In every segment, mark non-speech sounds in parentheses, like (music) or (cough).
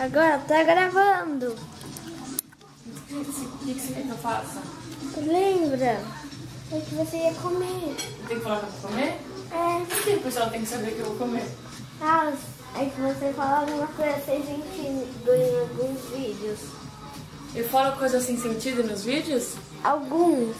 Agora tá gravando. O que, que, você quer que eu faça? Lembra? É que você ia comer. Tem que falar que eu vou comer? É. Por que o pessoal tem que saber que eu vou comer? Ah, é que você fala alguma coisa sem sentido em alguns vídeos. Eu falo coisas sem sentido nos vídeos? Alguns.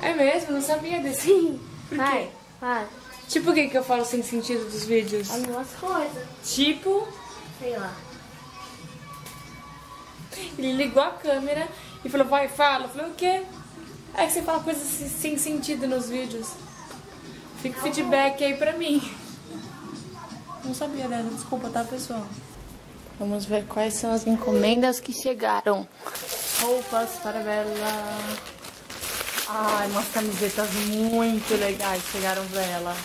É mesmo? Não sabia desse. Sim. Por quê? Vai, vai. Tipo o que que eu falo sem sentido dos vídeos? Algumas coisas. Tipo, Sei lá. Ele ligou a câmera e falou, vai, fala. Eu falei, o quê? É que você fala coisas sem- sem sentido nos vídeos. Fica o feedback aí pra mim. Não sabia dessa, desculpa, tá, pessoal? Vamos ver quais são as encomendas que chegaram. Roupas para Bela. Ai, umas camisetas muito legais chegaram pra ela.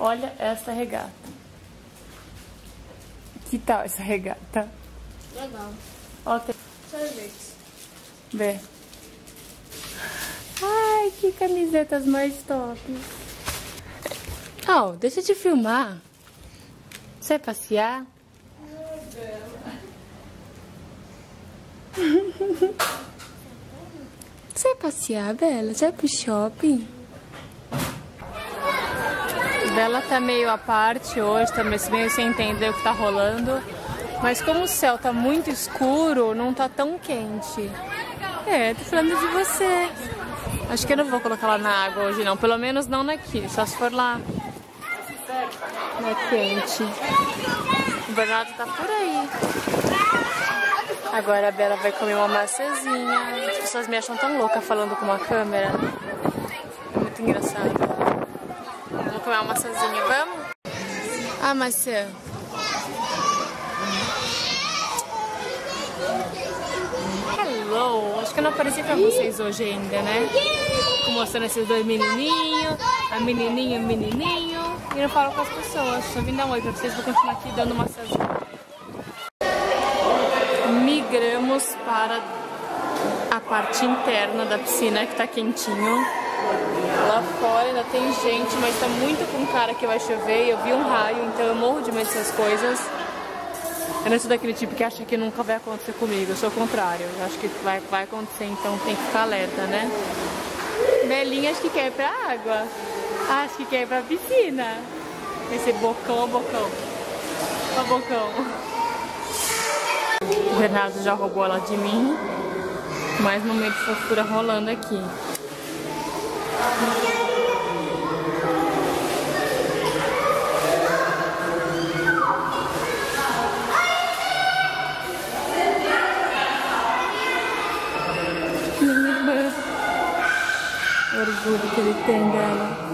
Olha essa regata. Que tal essa regata? Legal. Ó, tem... Sorvete. Vê. Ai, que camisetas mais top. Oh, deixa eu te filmar. Você vai passear? Você vai passear, Bela? Você vai pro shopping? Bela tá meio à parte hoje, tá meio sem entender o que tá rolando. Mas como o céu tá muito escuro, não tá tão quente. É, tô falando de você. Acho que eu não vou colocar ela na água hoje não, pelo menos não naqui, só se for lá na quente. O Bernardo tá por aí. Agora a Bela vai comer uma maçãzinha. As pessoas me acham tão louca falando com uma câmera. É muito engraçado. Vamos comer uma maçãzinha, vamos? Ah, maçã. Hello! Acho que eu não apareci pra vocês hoje ainda, né? Fico mostrando esses dois menininhos, a menininha e o menininho. E não falo com as pessoas. Só vim dar um oi pra vocês, vou continuar aqui dando uma maçãzinha. Migramos para a parte interna da piscina que tá quentinho. Lá fora ainda tem gente, mas tá muito com cara que vai chover. Eu vi um raio, então eu morro de medo dessas coisas. Eu não sou daquele tipo que acha que nunca vai acontecer comigo. Eu sou o contrário. Eu acho que vai, vai acontecer, então tem que ficar alerta, né? Belinha acho que quer ir pra água. Acho que quer ir pra piscina. Esse bocão, bocão. Ó, bocão. O Bernardo já roubou ela de mim. Mais momento de fofura rolando aqui. Que ele tem dela.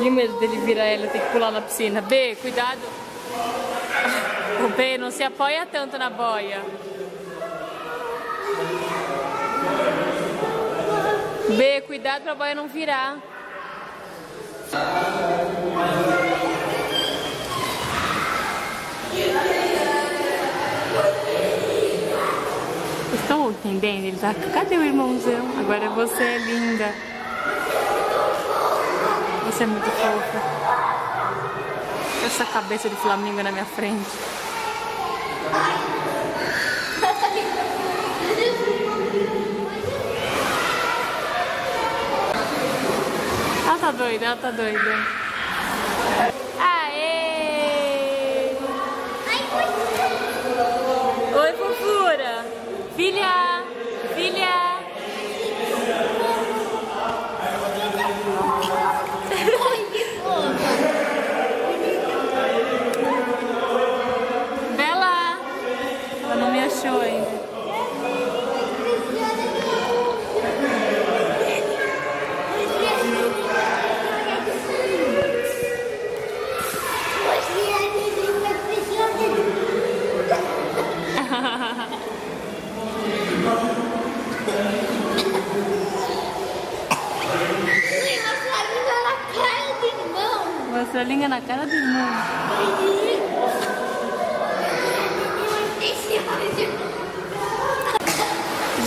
E o medo dele virar ela ter que pular na piscina. B, cuidado. O B, não se apoia tanto na boia. B, cuidado pra boia não virar. Estão entendendo? Ele tá. Cadê o irmãozão? Agora você é linda. Você é muito fofa. Essa cabeça de flamingo na minha frente. Ela tá doida, ela tá doida.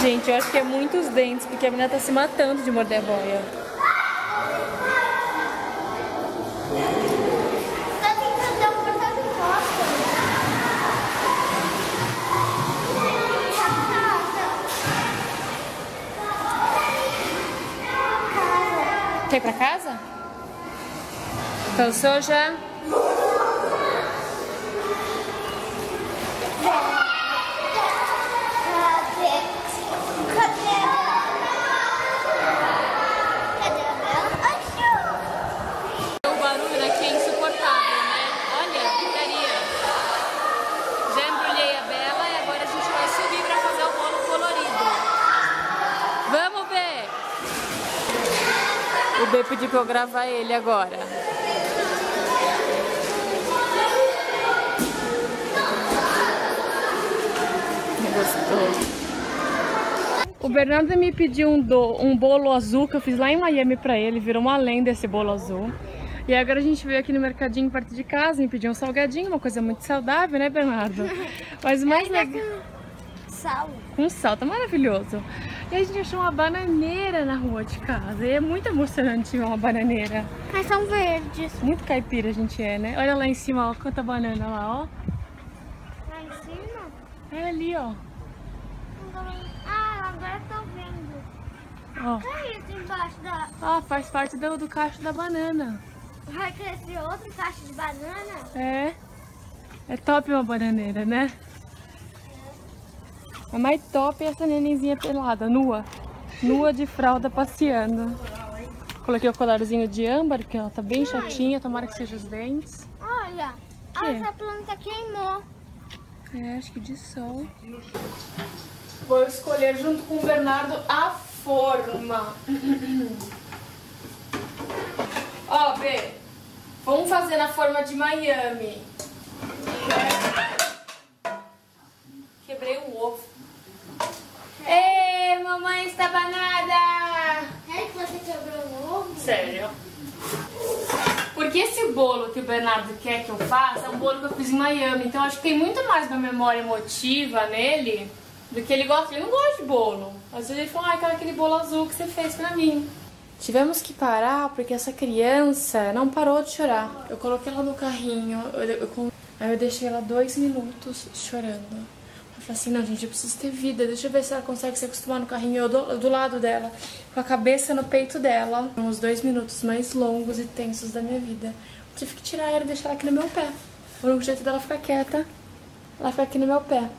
Gente, eu acho que é muitos dentes, porque a menina tá se matando de morder a boia. Quer ir pra casa? Então, o senhor já... É insuportável, né? Pediu pra eu gravar ele agora. Bernardo me pediu um, do- um bolo azul que eu fiz lá em Miami pra ele, virou uma lenda esse bolo azul. E agora a gente veio aqui no mercadinho perto de casa e pediu um salgadinho, uma coisa muito saudável, né, Bernardo? Mas mais legal. Sal. Com sal, tá maravilhoso. E a gente achou uma bananeira na rua de casa. E é muito emocionante ver uma bananeira. Mas são verdes. Muito caipira a gente é, né? Olha lá em cima, ó, quanta banana lá, ó. Lá em cima? É ali, ó. Ah, agora eu tô vendo. ó. O que é isso embaixo da... Ah, faz parte do, do cacho da banana. Vai crescer outro caixa de banana? É. É top uma bananeira, né? A mais top é essa nenenzinha pelada, nua. Nua de fralda passeando. Coloquei o colarzinho de âmbar, porque ela tá bem chatinha, tomara que seja os dentes. Olha, Que? essa planta queimou. É, acho que de sol. Vou escolher junto com o Bernardo a forma. Ó, B, vamos fazer na forma de Miami. Quebrei o ovo. Ê, mamãe está banada! É que você quebrou o ovo? Sério? Porque esse bolo que o Bernardo quer que eu faça é um bolo que eu fiz em Miami. Então acho que tem muito mais uma memória emotiva nele do que ele gosta. Ele não gosta de bolo. Às vezes ele fala, ah, aquela- aquele bolo azul que você fez pra mim. Tivemos que parar porque essa criança não parou de chorar. Eu coloquei ela no carrinho, eu, eu, aí eu deixei ela dois minutos chorando. Eu falei assim, não, gente, eu preciso ter vida. Deixa eu ver se ela consegue se acostumar no carrinho. Eu do, do lado dela, com a cabeça no peito dela. Foram os dois minutos mais longos e tensos da minha vida. Eu tive que tirar ela e deixar ela aqui no meu pé. O único jeito dela ficar quieta, ela fica aqui no meu pé.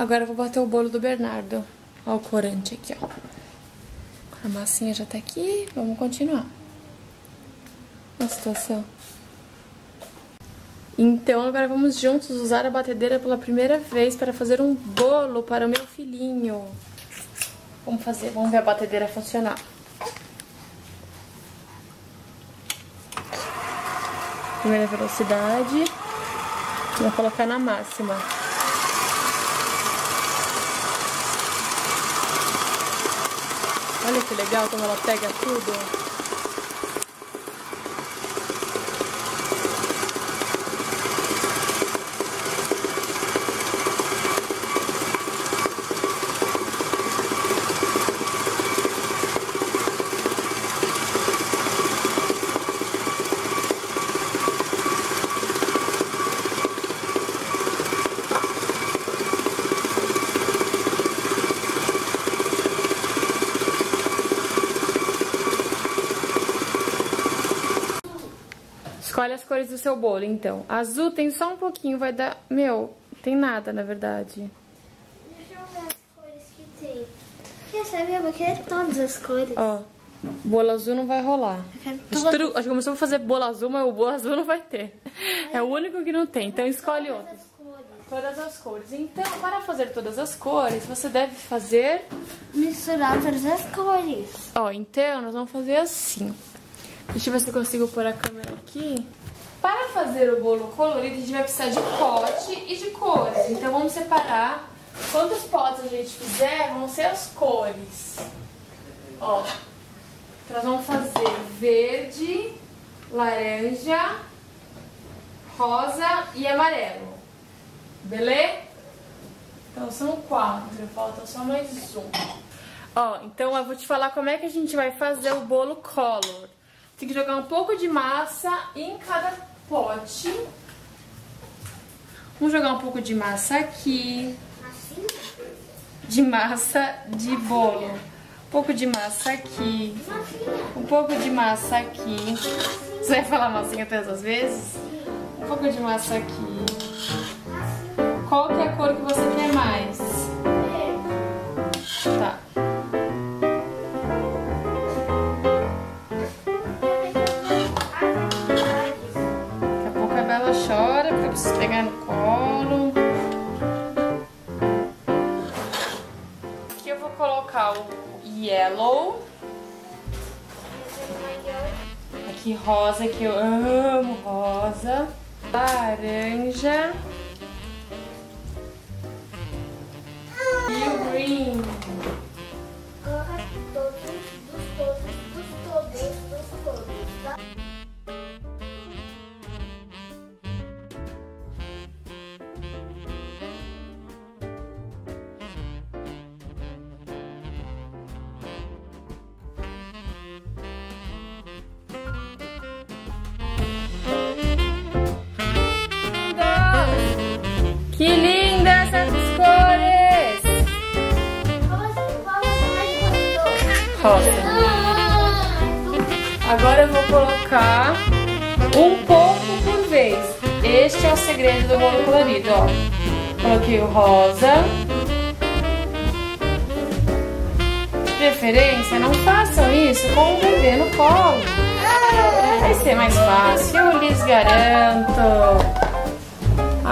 Agora eu vou bater o bolo do Bernardo. Ó o corante aqui, ó. A massinha já tá aqui, vamos continuar. A situação. Então agora vamos juntos usar a batedeira pela primeira vez para fazer um bolo para o meu filhinho. Vamos fazer, vamos ver a batedeira funcionar. Primeira velocidade. Vou colocar na máxima. Olha que legal como ela pega tudo. Escolhe as cores do seu bolo, então. Azul tem só um pouquinho, vai dar... Meu, tem nada, na verdade. Deixa eu ver as cores que tem. Quer saber? Eu vou querer todas as cores. Ó, bolo azul não vai rolar. Acho que começou a fazer bolo azul, mas o bolo azul não vai ter. É o único que não tem, então escolhe outro. todas as cores. Todas as cores. Então, para fazer todas as cores, você deve fazer... Misturar todas as cores. Ó, então nós vamos fazer assim. Deixa eu ver se eu consigo pôr a câmera aqui. Para fazer o bolo colorido, a gente vai precisar de pote e de cores. Então vamos separar. Quantos potes a gente fizer, vão ser as cores. Ó, nós vamos fazer verde, laranja, rosa e amarelo. Beleza? Então são quatro, falta só mais um. Ó, então eu vou te falar como é que a gente vai fazer o bolo color. Tem que jogar um pouco de massa em cada pote. Vamos jogar um pouco de massa aqui. De massa de bolo. Um pouco de massa aqui. Um pouco de massa aqui. Você vai falar massinha todas as vezes? Um pouco de massa aqui. Qual que é colocar o yellow. Aqui rosa, que eu amo rosa. Laranja. Que linda essas cores! Rosa. Agora eu vou colocar um pouco por vez. Este é o segredo do bolo colorido, ó. Coloquei o rosa. De preferência, não façam isso com o bebê no colo. Vai ser mais fácil, eu lhes garanto.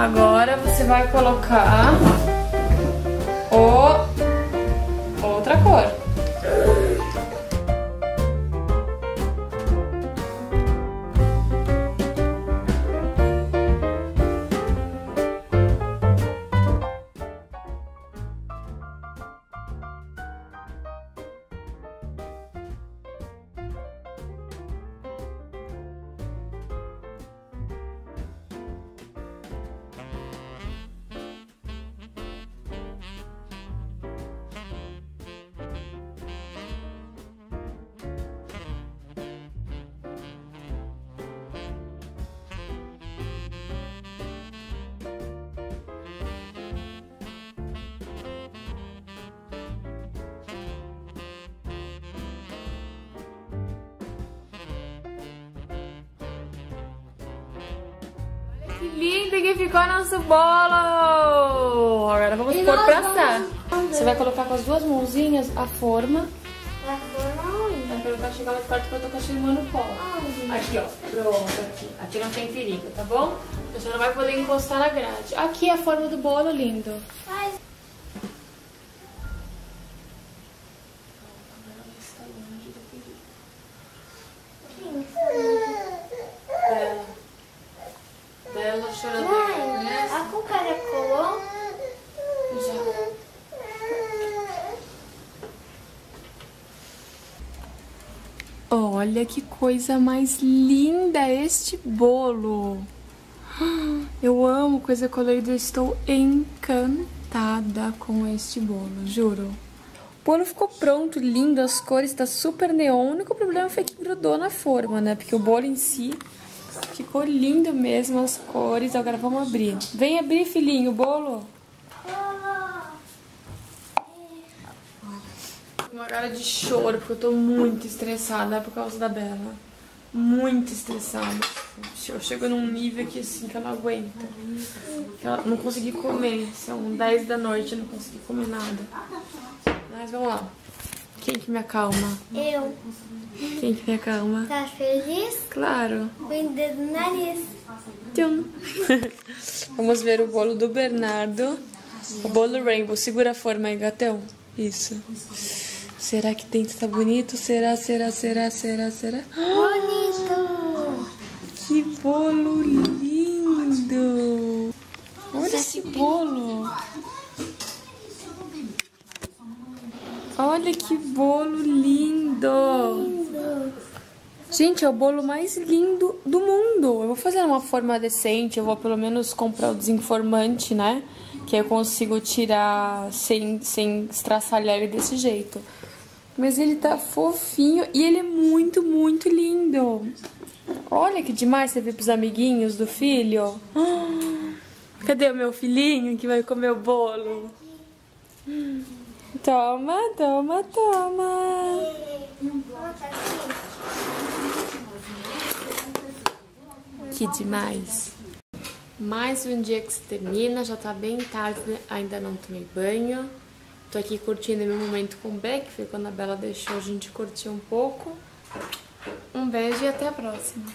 Agora você vai colocar o Que lindo que ficou nosso bolo! Agora vamos E pôr pra assar. Você vai colocar com as duas mãozinhas a forma. Vai formar onde? Vai colocar, chegar mais perto que eu tô a no colo. Aonde? Aqui, ó. Pronto, aqui. Aqui não tem perigo, tá bom? Você não vai poder encostar na grade. Aqui é a forma do bolo, lindo. Faz. Quem sabe? Bela. Bela chorando. Mãe, né? a cucara colou? Já. Olha que coisa mais linda este bolo. (gasps) Eu amo coisa colorida, estou encantada com este bolo, juro. O bolo ficou pronto, lindo, as cores, tá super neon. O único problema foi que grudou na forma, né? Porque o bolo em si ficou lindo mesmo, as cores. Agora vamos abrir. Vem abrir, filhinho, o bolo. Uma cara de choro, porque eu tô muito estressada por causa da Bela. Muito estressada. Eu chego num nível que assim, que eu não aguento. Que eu não consegui comer. São 10 da noite, eu não consegui comer nada. Mas vamos lá. Quem que me acalma? Eu. Quem que me acalma? Tá feliz? Claro. Põe o dedo no nariz. Tchum. (laughs) Vamos ver o bolo do Bernardo. O bolo Rainbow. Segura a forma aí, gatão. Isso. Será que dentro tá bonito? Será, será, será, será, será? Bonito. Que bolo lindo! Olha esse bolo! Olha que bolo lindo! Gente, é o bolo mais lindo do mundo. Eu vou fazer uma forma decente, eu vou pelo menos comprar o desenformante, né? Que eu consigo tirar sem, sem estraçalhar ele desse jeito. Mas ele tá fofinho e ele é muito, muito lindo. Olha que demais você ver pros amiguinhos do filho. (gasps) Cadê o meu filhinho que vai comer o bolo? Toma, toma, toma. Que demais. Mais um dia que se termina, já tá bem tarde, ainda não tomei banho. Tô aqui curtindo meu momento com o Beck, foi quando a Bela deixou a gente curtir um pouco. Um beijo e até a próxima.